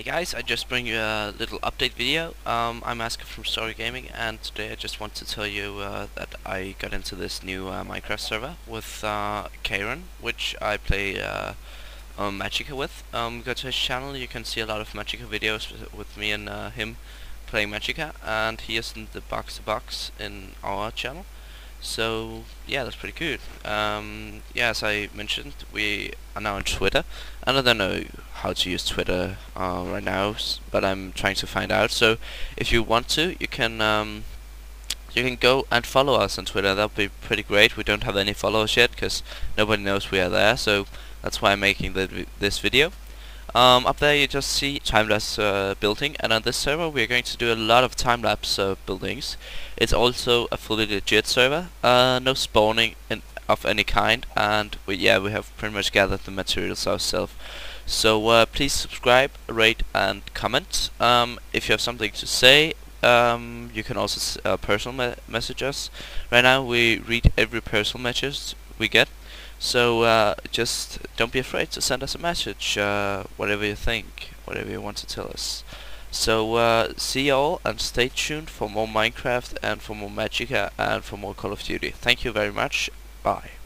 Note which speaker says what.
Speaker 1: Hey guys, I just bring you a little update video. Um, I'm Asker from Sori Gaming and today I just want to tell you uh, that I got into this new uh, Minecraft server with uh, Karen, which I play uh, um, Magicka with. Um, go to his channel, you can see a lot of Magicka videos with, me and uh, him playing Magicka and he is in the box to box in our channel. So yeah, that's pretty good. Um, yeah, as I mentioned, we are now on Twitter, and I don't know how to use Twitter uh, right now, but I'm trying to find out. So if you want to, you can um, you can go and follow us on Twitter. That'll be pretty great. We don't have any followers yet because nobody knows we are there. So that's why I'm making the, this video. Um, up there you just see time-lapse uh, building and on this server we're going to do a lot of time-lapse uh, buildings. It's also a fully legit server, uh, no spawning in, of any kind and we, yeah we have pretty much gathered the materials ourselves. So uh, please subscribe, rate and comment. Um, if you have something to say um, you can also uh, personal me message us. Right now we read every personal message we get so uh, just don't be afraid to send us a message, uh, whatever you think, whatever you want to tell us. So uh, see you all and stay tuned for more Minecraft and for more Magicka and for more Call of Duty. Thank you very much. Bye.